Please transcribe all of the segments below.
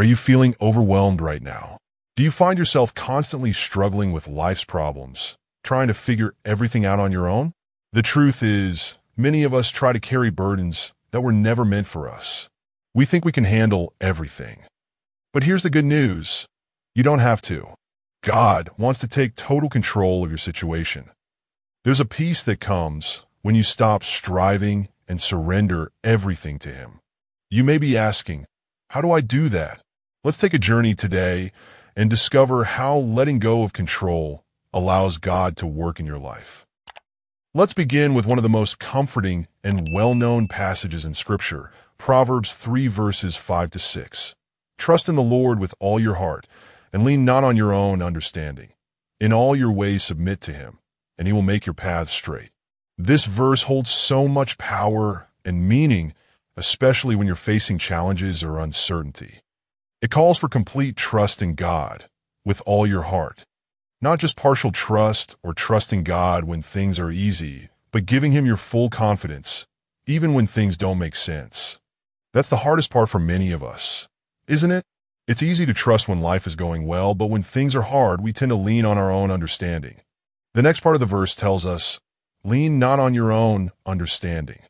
Are you feeling overwhelmed right now? Do you find yourself constantly struggling with life's problems, trying to figure everything out on your own? The truth is, many of us try to carry burdens that were never meant for us. We think we can handle everything. But here's the good news. You don't have to. God wants to take total control of your situation. There's a peace that comes when you stop striving and surrender everything to Him. You may be asking, how do I do that? Let's take a journey today and discover how letting go of control allows God to work in your life. Let's begin with one of the most comforting and well-known passages in Scripture, Proverbs 3 verses 5 to 6. Trust in the Lord with all your heart, and lean not on your own understanding. In all your ways submit to him, and he will make your paths straight. This verse holds so much power and meaning, especially when you're facing challenges or uncertainty. It calls for complete trust in God with all your heart, not just partial trust or trusting God when things are easy, but giving him your full confidence, even when things don't make sense. That's the hardest part for many of us, isn't it? It's easy to trust when life is going well, but when things are hard, we tend to lean on our own understanding. The next part of the verse tells us, lean not on your own understanding.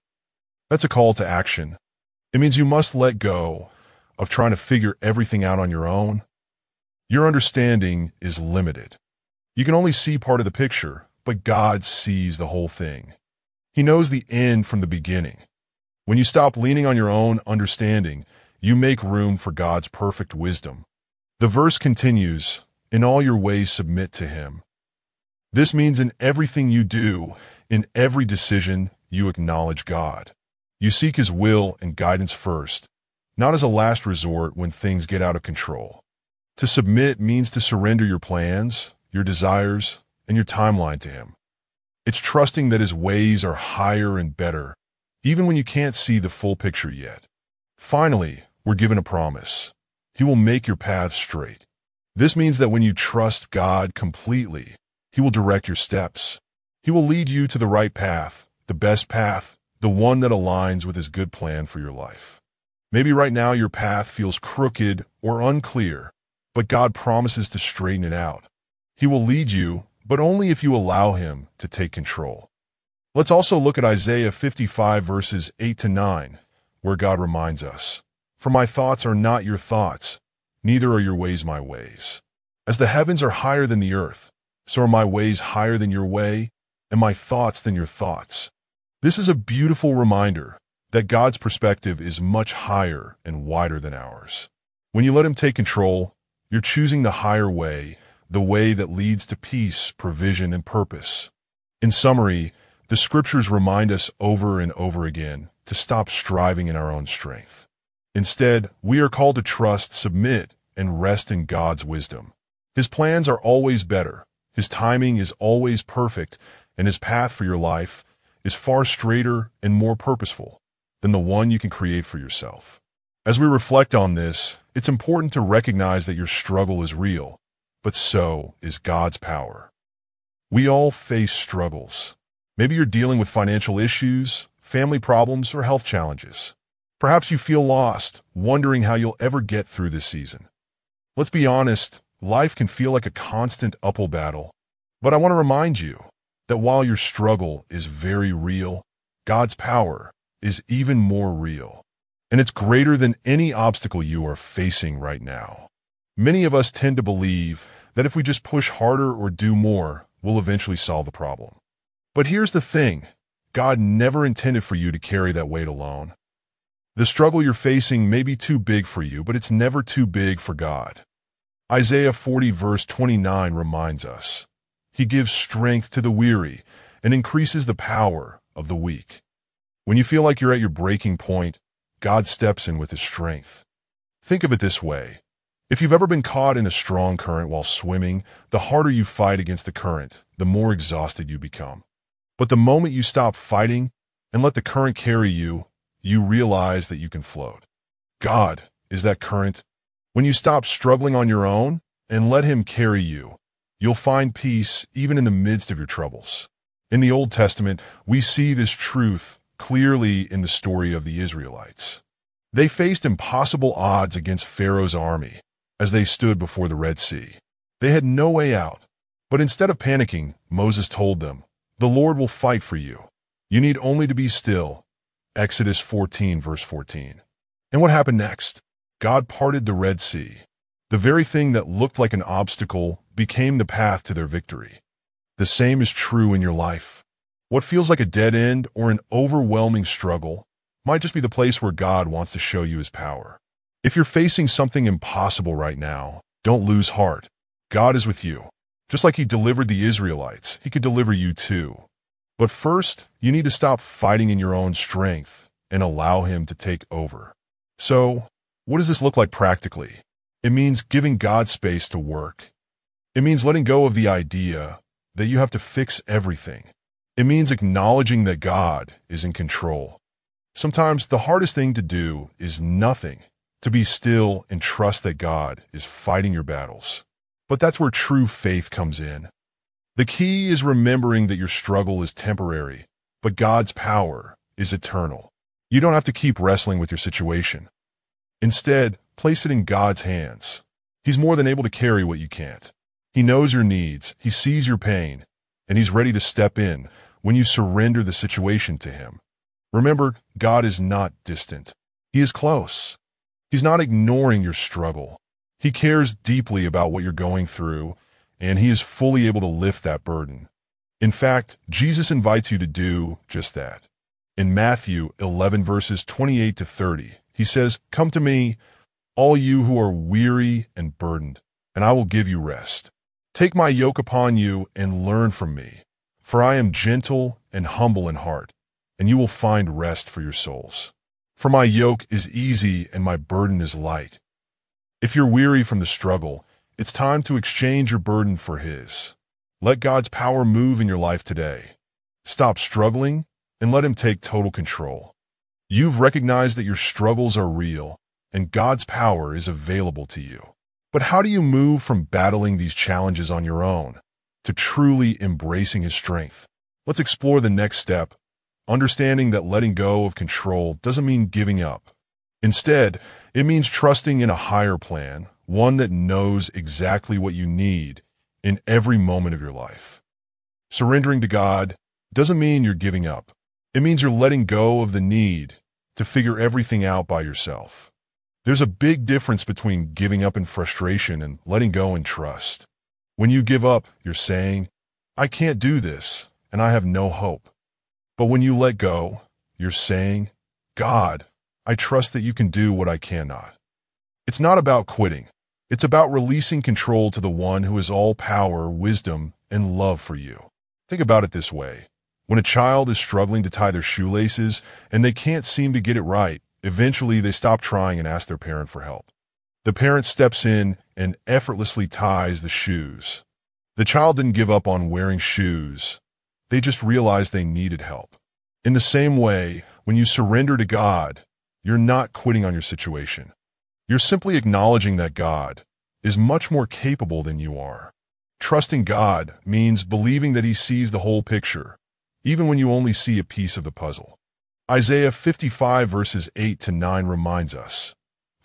That's a call to action. It means you must let go of trying to figure everything out on your own. Your understanding is limited. You can only see part of the picture, but God sees the whole thing. He knows the end from the beginning. When you stop leaning on your own understanding, you make room for God's perfect wisdom. The verse continues, In all your ways submit to him. This means in everything you do, in every decision, you acknowledge God. You seek his will and guidance first, not as a last resort when things get out of control. To submit means to surrender your plans, your desires, and your timeline to Him. It's trusting that His ways are higher and better, even when you can't see the full picture yet. Finally, we're given a promise. He will make your path straight. This means that when you trust God completely, He will direct your steps. He will lead you to the right path, the best path, the one that aligns with His good plan for your life. Maybe right now your path feels crooked or unclear, but God promises to straighten it out. He will lead you, but only if you allow him to take control. Let's also look at Isaiah 55 verses 8 to 9, where God reminds us, For my thoughts are not your thoughts, neither are your ways my ways. As the heavens are higher than the earth, so are my ways higher than your way, and my thoughts than your thoughts. This is a beautiful reminder that God's perspective is much higher and wider than ours. When you let him take control, you're choosing the higher way the way that leads to peace, provision, and purpose. In summary, the scriptures remind us over and over again to stop striving in our own strength. Instead, we are called to trust, submit, and rest in God's wisdom. His plans are always better. His timing is always perfect, and his path for your life is far straighter and more purposeful than the one you can create for yourself. As we reflect on this, it's important to recognize that your struggle is real but so is God's power. We all face struggles. Maybe you're dealing with financial issues, family problems, or health challenges. Perhaps you feel lost, wondering how you'll ever get through this season. Let's be honest, life can feel like a constant uphill battle. But I want to remind you that while your struggle is very real, God's power is even more real. And it's greater than any obstacle you are facing right now. Many of us tend to believe that if we just push harder or do more, we'll eventually solve the problem. But here's the thing. God never intended for you to carry that weight alone. The struggle you're facing may be too big for you, but it's never too big for God. Isaiah 40 verse 29 reminds us, He gives strength to the weary and increases the power of the weak. When you feel like you're at your breaking point, God steps in with His strength. Think of it this way. If you've ever been caught in a strong current while swimming, the harder you fight against the current, the more exhausted you become. But the moment you stop fighting and let the current carry you, you realize that you can float. God is that current. When you stop struggling on your own and let him carry you, you'll find peace even in the midst of your troubles. In the Old Testament, we see this truth clearly in the story of the Israelites. They faced impossible odds against Pharaoh's army as they stood before the Red Sea. They had no way out. But instead of panicking, Moses told them, The Lord will fight for you. You need only to be still. Exodus 14, verse 14. And what happened next? God parted the Red Sea. The very thing that looked like an obstacle became the path to their victory. The same is true in your life. What feels like a dead end or an overwhelming struggle might just be the place where God wants to show you his power. If you're facing something impossible right now, don't lose heart. God is with you. Just like he delivered the Israelites, he could deliver you too. But first, you need to stop fighting in your own strength and allow him to take over. So, what does this look like practically? It means giving God space to work. It means letting go of the idea that you have to fix everything. It means acknowledging that God is in control. Sometimes the hardest thing to do is nothing, to be still and trust that God is fighting your battles. But that's where true faith comes in. The key is remembering that your struggle is temporary, but God's power is eternal. You don't have to keep wrestling with your situation. Instead, place it in God's hands. He's more than able to carry what you can't. He knows your needs, He sees your pain, and He's ready to step in when you surrender the situation to Him. Remember, God is not distant. He is close. He's not ignoring your struggle. He cares deeply about what you're going through, and He is fully able to lift that burden. In fact, Jesus invites you to do just that. In Matthew 11 verses 28 to 30, He says, Come to me, all you who are weary and burdened, and I will give you rest. Take my yoke upon you and learn from me, for I am gentle and humble in heart, and you will find rest for your souls. For my yoke is easy and my burden is light. If you're weary from the struggle, it's time to exchange your burden for His. Let God's power move in your life today. Stop struggling and let Him take total control. You've recognized that your struggles are real and God's power is available to you. But how do you move from battling these challenges on your own to truly embracing His strength? Let's explore the next step understanding that letting go of control doesn't mean giving up. Instead, it means trusting in a higher plan, one that knows exactly what you need in every moment of your life. Surrendering to God doesn't mean you're giving up. It means you're letting go of the need to figure everything out by yourself. There's a big difference between giving up in frustration and letting go in trust. When you give up, you're saying, I can't do this, and I have no hope. But when you let go, you're saying, God, I trust that you can do what I cannot. It's not about quitting. It's about releasing control to the one who has all power, wisdom, and love for you. Think about it this way. When a child is struggling to tie their shoelaces and they can't seem to get it right, eventually they stop trying and ask their parent for help. The parent steps in and effortlessly ties the shoes. The child didn't give up on wearing shoes. They just realized they needed help. In the same way, when you surrender to God, you're not quitting on your situation. You're simply acknowledging that God is much more capable than you are. Trusting God means believing that he sees the whole picture, even when you only see a piece of the puzzle. Isaiah 55 verses 8 to 9 reminds us,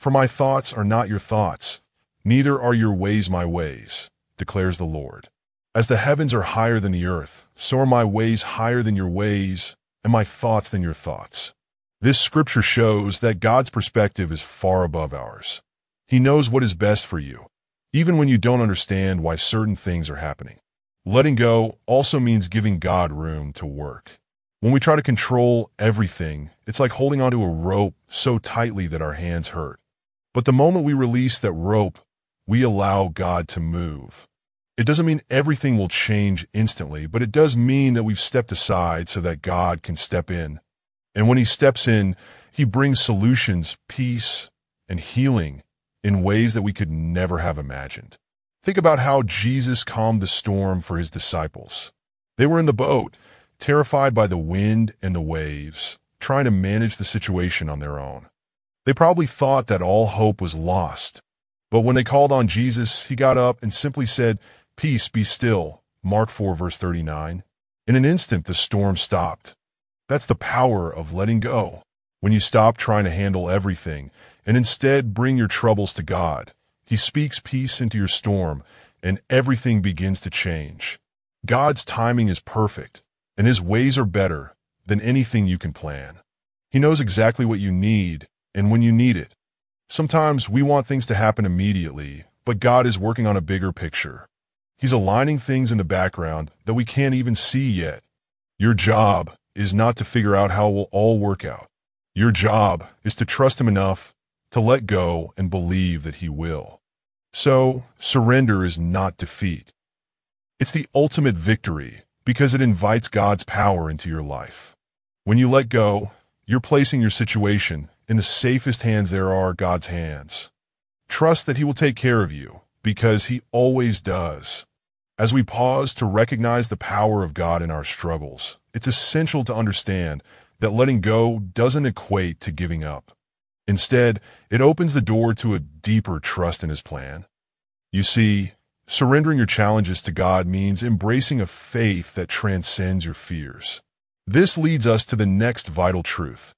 For my thoughts are not your thoughts, neither are your ways my ways, declares the Lord. As the heavens are higher than the earth, so are my ways higher than your ways, and my thoughts than your thoughts. This scripture shows that God's perspective is far above ours. He knows what is best for you, even when you don't understand why certain things are happening. Letting go also means giving God room to work. When we try to control everything, it's like holding onto a rope so tightly that our hands hurt. But the moment we release that rope, we allow God to move. It doesn't mean everything will change instantly, but it does mean that we've stepped aside so that God can step in. And when he steps in, he brings solutions, peace, and healing in ways that we could never have imagined. Think about how Jesus calmed the storm for his disciples. They were in the boat, terrified by the wind and the waves, trying to manage the situation on their own. They probably thought that all hope was lost. But when they called on Jesus, he got up and simply said, Peace, be still. Mark 4, verse 39. In an instant, the storm stopped. That's the power of letting go. When you stop trying to handle everything and instead bring your troubles to God, He speaks peace into your storm and everything begins to change. God's timing is perfect and His ways are better than anything you can plan. He knows exactly what you need and when you need it. Sometimes we want things to happen immediately, but God is working on a bigger picture. He's aligning things in the background that we can't even see yet. Your job is not to figure out how it will all work out. Your job is to trust Him enough to let go and believe that He will. So, surrender is not defeat. It's the ultimate victory because it invites God's power into your life. When you let go, you're placing your situation in the safest hands there are God's hands. Trust that He will take care of you because He always does. As we pause to recognize the power of God in our struggles, it's essential to understand that letting go doesn't equate to giving up. Instead, it opens the door to a deeper trust in His plan. You see, surrendering your challenges to God means embracing a faith that transcends your fears. This leads us to the next vital truth.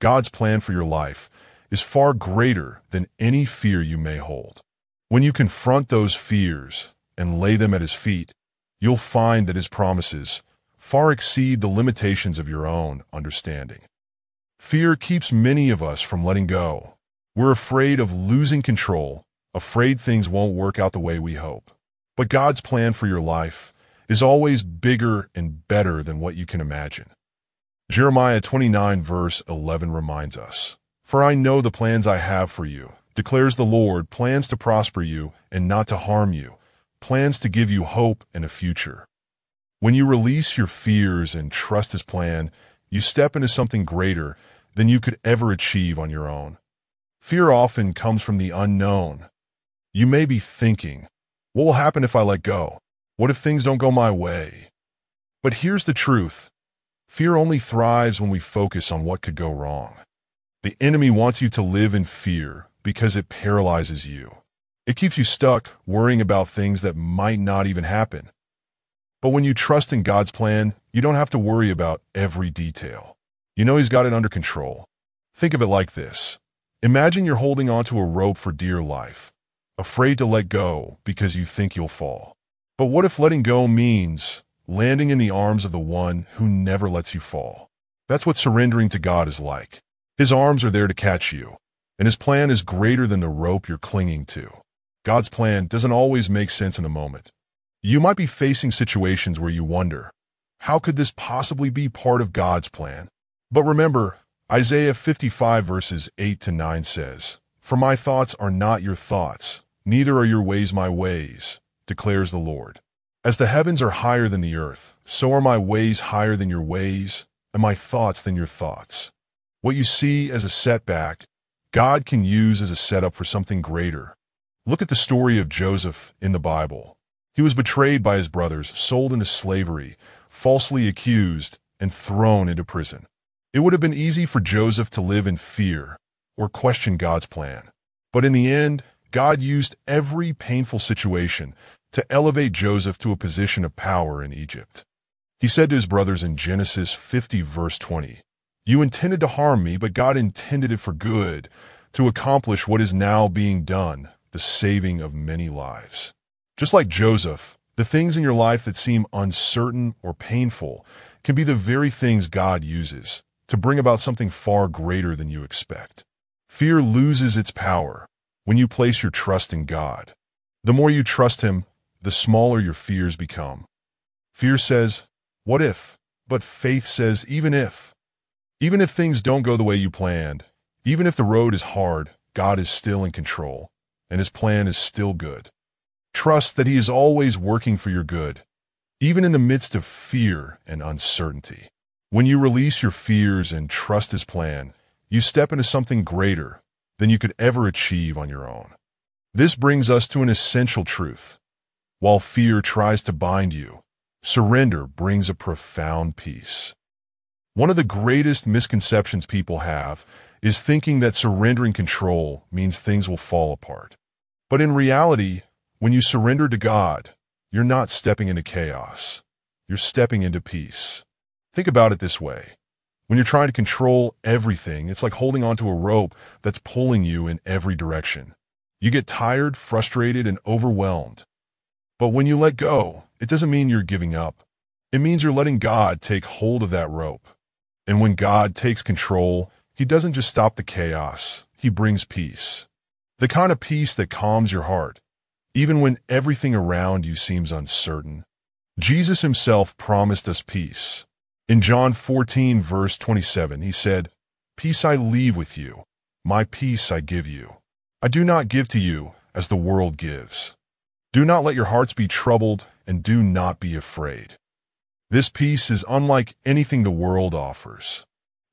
God's plan for your life is far greater than any fear you may hold. When you confront those fears and lay them at His feet, you'll find that His promises far exceed the limitations of your own understanding. Fear keeps many of us from letting go. We're afraid of losing control, afraid things won't work out the way we hope. But God's plan for your life is always bigger and better than what you can imagine. Jeremiah 29 verse 11 reminds us, For I know the plans I have for you, declares the Lord, plans to prosper you and not to harm you, plans to give you hope and a future. When you release your fears and trust His plan, you step into something greater than you could ever achieve on your own. Fear often comes from the unknown. You may be thinking, what will happen if I let go? What if things don't go my way? But here's the truth. Fear only thrives when we focus on what could go wrong. The enemy wants you to live in fear because it paralyzes you. It keeps you stuck worrying about things that might not even happen. But when you trust in God's plan, you don't have to worry about every detail. You know He's got it under control. Think of it like this. Imagine you're holding onto a rope for dear life, afraid to let go because you think you'll fall. But what if letting go means landing in the arms of the one who never lets you fall? That's what surrendering to God is like. His arms are there to catch you, and his plan is greater than the rope you're clinging to. God's plan doesn't always make sense in the moment. You might be facing situations where you wonder, how could this possibly be part of God's plan? But remember, Isaiah 55 verses 8 to 9 says, For my thoughts are not your thoughts, neither are your ways my ways, declares the Lord. As the heavens are higher than the earth, so are my ways higher than your ways, and my thoughts than your thoughts. What you see as a setback, God can use as a setup for something greater. Look at the story of Joseph in the Bible. He was betrayed by his brothers, sold into slavery, falsely accused, and thrown into prison. It would have been easy for Joseph to live in fear or question God's plan. But in the end, God used every painful situation to elevate Joseph to a position of power in Egypt. He said to his brothers in Genesis 50 verse 20, You intended to harm me, but God intended it for good, to accomplish what is now being done, the saving of many lives. Just like Joseph, the things in your life that seem uncertain or painful can be the very things God uses to bring about something far greater than you expect. Fear loses its power when you place your trust in God. The more you trust Him, the smaller your fears become. Fear says, what if? But faith says, even if. Even if things don't go the way you planned, even if the road is hard, God is still in control, and His plan is still good. Trust that He is always working for your good, even in the midst of fear and uncertainty. When you release your fears and trust His plan, you step into something greater than you could ever achieve on your own. This brings us to an essential truth. While fear tries to bind you, surrender brings a profound peace. One of the greatest misconceptions people have is thinking that surrendering control means things will fall apart. But in reality, when you surrender to God, you're not stepping into chaos. You're stepping into peace. Think about it this way. When you're trying to control everything, it's like holding onto a rope that's pulling you in every direction. You get tired, frustrated, and overwhelmed. But when you let go, it doesn't mean you're giving up. It means you're letting God take hold of that rope. And when God takes control, he doesn't just stop the chaos, he brings peace. The kind of peace that calms your heart, even when everything around you seems uncertain. Jesus himself promised us peace. In John 14, verse 27, he said, Peace I leave with you, my peace I give you. I do not give to you as the world gives. Do not let your hearts be troubled, and do not be afraid. This peace is unlike anything the world offers.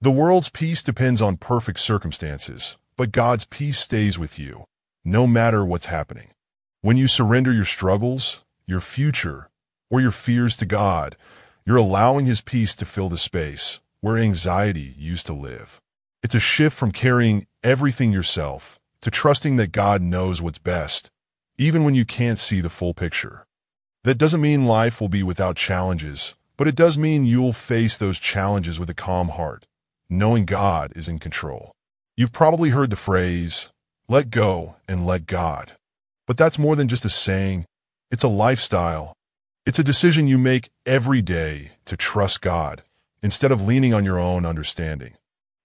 The world's peace depends on perfect circumstances, but God's peace stays with you, no matter what's happening. When you surrender your struggles, your future, or your fears to God, you're allowing His peace to fill the space where anxiety used to live. It's a shift from carrying everything yourself to trusting that God knows what's best, even when you can't see the full picture. That doesn't mean life will be without challenges, but it does mean you'll face those challenges with a calm heart, knowing God is in control. You've probably heard the phrase, let go and let God. But that's more than just a saying. It's a lifestyle. It's a decision you make every day to trust God instead of leaning on your own understanding.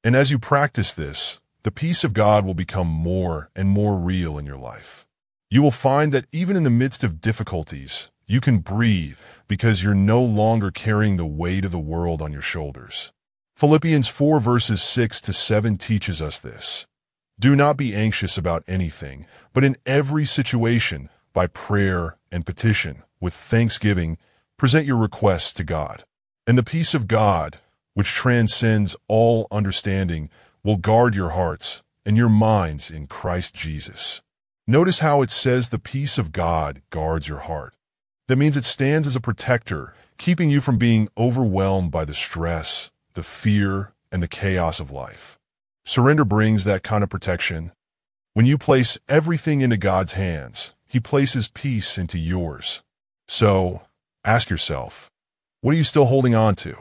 And as you practice this, the peace of God will become more and more real in your life. You will find that even in the midst of difficulties, you can breathe because you're no longer carrying the weight of the world on your shoulders. Philippians 4 verses 6 to 7 teaches us this. Do not be anxious about anything, but in every situation, by prayer and petition, with thanksgiving, present your requests to God. And the peace of God, which transcends all understanding, will guard your hearts and your minds in Christ Jesus. Notice how it says the peace of God guards your heart. That means it stands as a protector, keeping you from being overwhelmed by the stress, the fear, and the chaos of life. Surrender brings that kind of protection. When you place everything into God's hands, He places peace into yours. So, ask yourself, what are you still holding on to?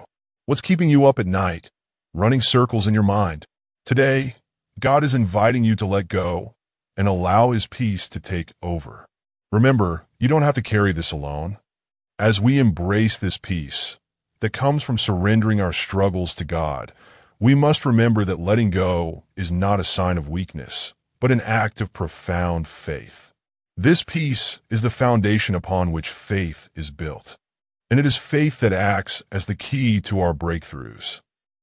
What's keeping you up at night, running circles in your mind? Today, God is inviting you to let go and allow His peace to take over. Remember, you don't have to carry this alone. As we embrace this peace that comes from surrendering our struggles to God, we must remember that letting go is not a sign of weakness, but an act of profound faith. This peace is the foundation upon which faith is built, and it is faith that acts as the key to our breakthroughs.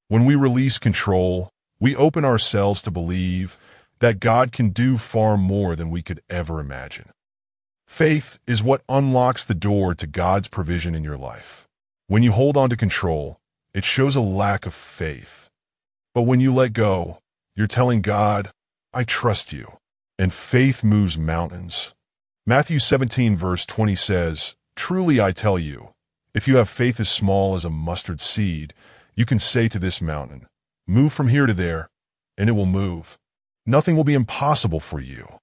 When we release control, we open ourselves to believe that God can do far more than we could ever imagine. Faith is what unlocks the door to God's provision in your life. When you hold on to control, it shows a lack of faith. But when you let go, you're telling God, I trust you. And faith moves mountains. Matthew 17 verse 20 says, Truly I tell you, if you have faith as small as a mustard seed, you can say to this mountain, Move from here to there, and it will move. Nothing will be impossible for you.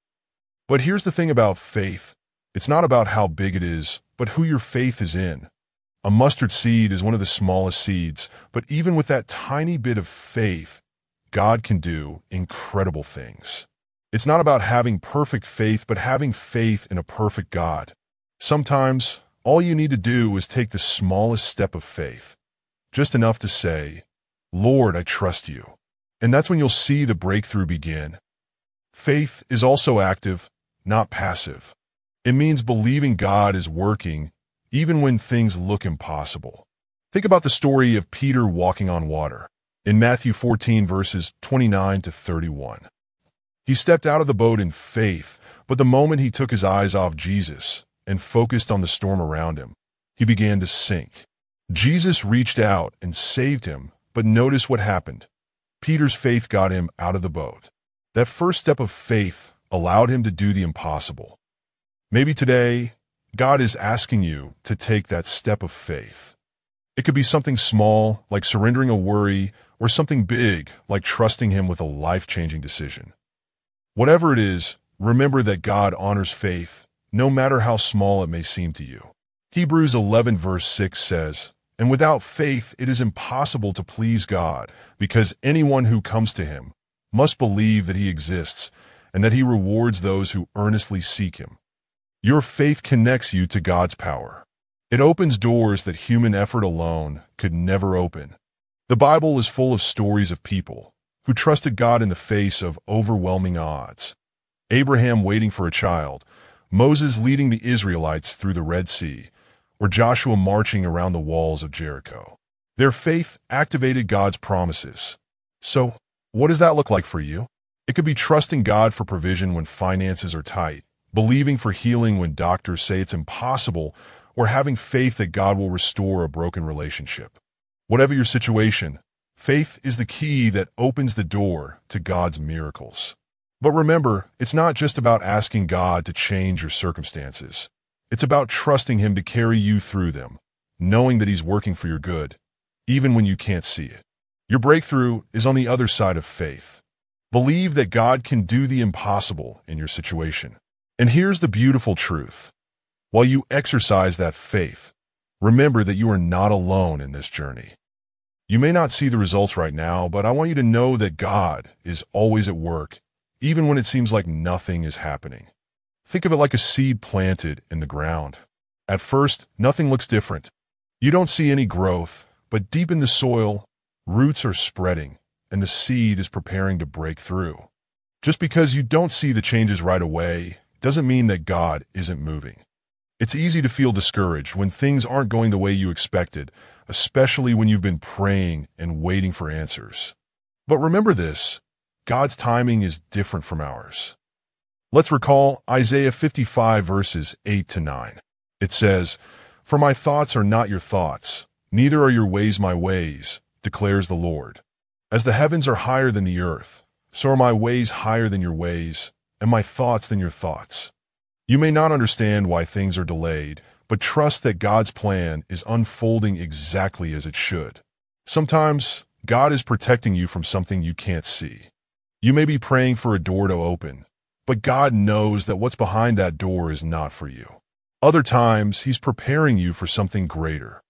But here's the thing about faith. It's not about how big it is, but who your faith is in. A mustard seed is one of the smallest seeds, but even with that tiny bit of faith, God can do incredible things. It's not about having perfect faith, but having faith in a perfect God. Sometimes, all you need to do is take the smallest step of faith, just enough to say, Lord, I trust you. And that's when you'll see the breakthrough begin. Faith is also active, not passive. It means believing God is working even when things look impossible. Think about the story of Peter walking on water in Matthew 14 verses 29 to 31. He stepped out of the boat in faith, but the moment he took his eyes off Jesus and focused on the storm around him, he began to sink. Jesus reached out and saved him but notice what happened. Peter's faith got him out of the boat. That first step of faith allowed him to do the impossible. Maybe today, God is asking you to take that step of faith. It could be something small, like surrendering a worry, or something big, like trusting Him with a life-changing decision. Whatever it is, remember that God honors faith, no matter how small it may seem to you. Hebrews 11 verse 6 says, And without faith, it is impossible to please God, because anyone who comes to him must believe that he exists and that he rewards those who earnestly seek him. Your faith connects you to God's power. It opens doors that human effort alone could never open. The Bible is full of stories of people who trusted God in the face of overwhelming odds. Abraham waiting for a child, Moses leading the Israelites through the Red Sea, or Joshua marching around the walls of Jericho. Their faith activated God's promises. So, what does that look like for you? It could be trusting God for provision when finances are tight, believing for healing when doctors say it's impossible, or having faith that God will restore a broken relationship. Whatever your situation, faith is the key that opens the door to God's miracles. But remember, it's not just about asking God to change your circumstances. It's about trusting Him to carry you through them, knowing that He's working for your good, even when you can't see it. Your breakthrough is on the other side of faith. Believe that God can do the impossible in your situation. And here's the beautiful truth. While you exercise that faith, remember that you are not alone in this journey. You may not see the results right now, but I want you to know that God is always at work, even when it seems like nothing is happening. Think of it like a seed planted in the ground. At first, nothing looks different. You don't see any growth, but deep in the soil, roots are spreading, and the seed is preparing to break through. Just because you don't see the changes right away doesn't mean that God isn't moving. It's easy to feel discouraged when things aren't going the way you expected, especially when you've been praying and waiting for answers. But remember this, God's timing is different from ours. Let's recall Isaiah 55 verses 8 to 9. It says, For my thoughts are not your thoughts, neither are your ways my ways, declares the Lord. As the heavens are higher than the earth, so are my ways higher than your ways, and my thoughts than your thoughts. You may not understand why things are delayed, but trust that God's plan is unfolding exactly as it should. Sometimes, God is protecting you from something you can't see. You may be praying for a door to open, but God knows that what's behind that door is not for you. Other times, He's preparing you for something greater.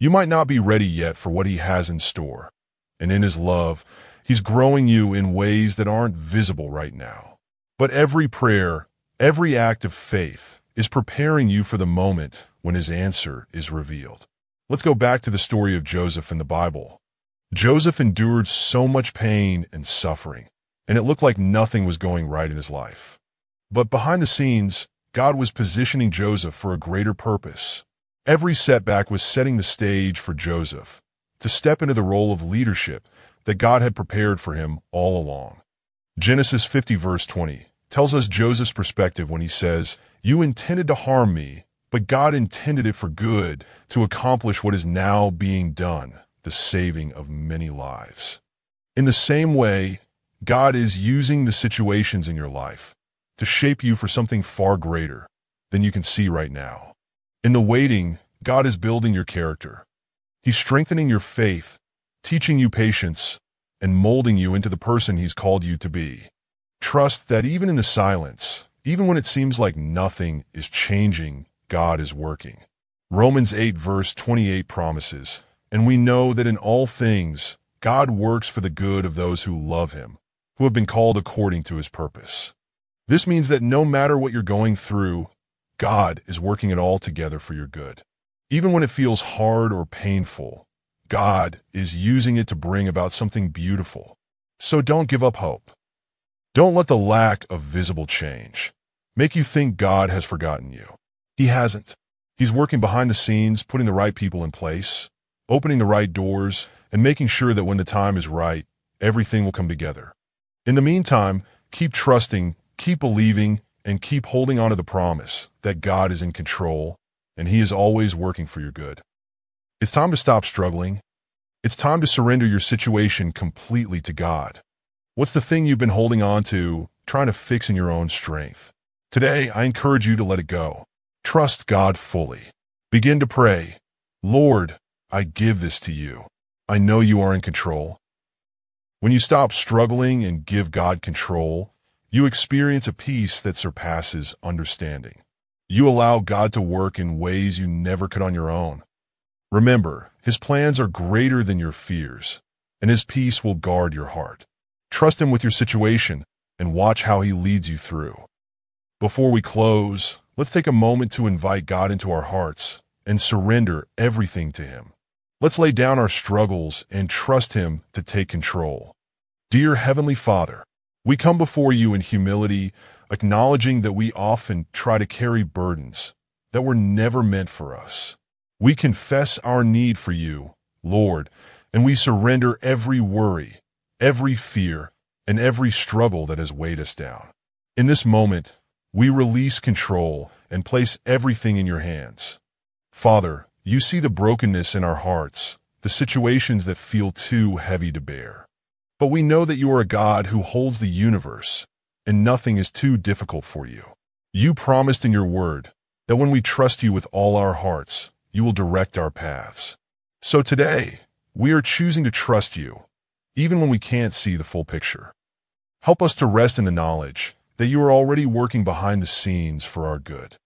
You might not be ready yet for what He has in store. And in His love, He's growing you in ways that aren't visible right now. But every prayer, every act of faith, is preparing you for the moment when His answer is revealed. Let's go back to the story of Joseph in the Bible. Joseph endured so much pain and suffering and it looked like nothing was going right in his life. But behind the scenes, God was positioning Joseph for a greater purpose. Every setback was setting the stage for Joseph to step into the role of leadership that God had prepared for him all along. Genesis 50 verse 20 tells us Joseph's perspective when he says, You intended to harm me, but God intended it for good to accomplish what is now being done, the saving of many lives. In the same way, God is using the situations in your life to shape you for something far greater than you can see right now. In the waiting, God is building your character. He's strengthening your faith, teaching you patience, and molding you into the person He's called you to be. Trust that even in the silence, even when it seems like nothing is changing, God is working. Romans 8 verse 28 promises, And we know that in all things God works for the good of those who love Him, who have been called according to his purpose. This means that no matter what you're going through, God is working it all together for your good. Even when it feels hard or painful, God is using it to bring about something beautiful. So don't give up hope. Don't let the lack of visible change make you think God has forgotten you. He hasn't. He's working behind the scenes, putting the right people in place, opening the right doors, and making sure that when the time is right, everything will come together. In the meantime, keep trusting, keep believing, and keep holding on to the promise that God is in control and He is always working for your good. It's time to stop struggling. It's time to surrender your situation completely to God. What's the thing you've been holding on to, trying to fix in your own strength? Today, I encourage you to let it go. Trust God fully. Begin to pray, Lord, I give this to you. I know you are in control. When you stop struggling and give God control, you experience a peace that surpasses understanding. You allow God to work in ways you never could on your own. Remember, his plans are greater than your fears, and his peace will guard your heart. Trust him with your situation and watch how he leads you through. Before we close, let's take a moment to invite God into our hearts and surrender everything to him. Let's lay down our struggles and trust him to take control. Dear Heavenly Father, we come before you in humility, acknowledging that we often try to carry burdens that were never meant for us. We confess our need for you, Lord, and we surrender every worry, every fear, and every struggle that has weighed us down. In this moment, we release control and place everything in your hands. Father, you see the brokenness in our hearts, the situations that feel too heavy to bear. But we know that you are a God who holds the universe, and nothing is too difficult for you. You promised in your word that when we trust you with all our hearts, you will direct our paths. So today, we are choosing to trust you, even when we can't see the full picture. Help us to rest in the knowledge that you are already working behind the scenes for our good.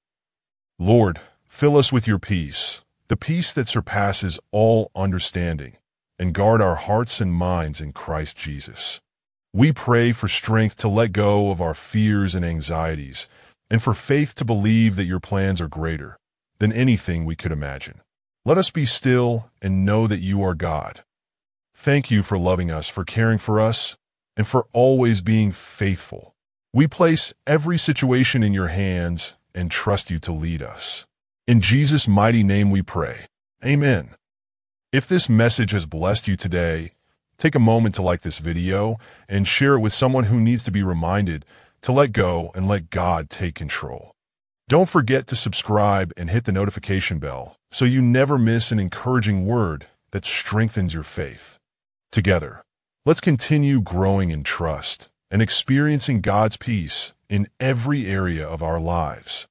Lord, fill us with your peace, the peace that surpasses all understanding, and guard our hearts and minds in Christ Jesus. We pray for strength to let go of our fears and anxieties, and for faith to believe that your plans are greater than anything we could imagine. Let us be still and know that you are God. Thank you for loving us, for caring for us, and for always being faithful. We place every situation in your hands and trust you to lead us. In Jesus' mighty name we pray. Amen. If this message has blessed you today, take a moment to like this video and share it with someone who needs to be reminded to let go and let God take control. Don't forget to subscribe and hit the notification bell so you never miss an encouraging word that strengthens your faith. Together, let's continue growing in trust and experiencing God's peace in every area of our lives.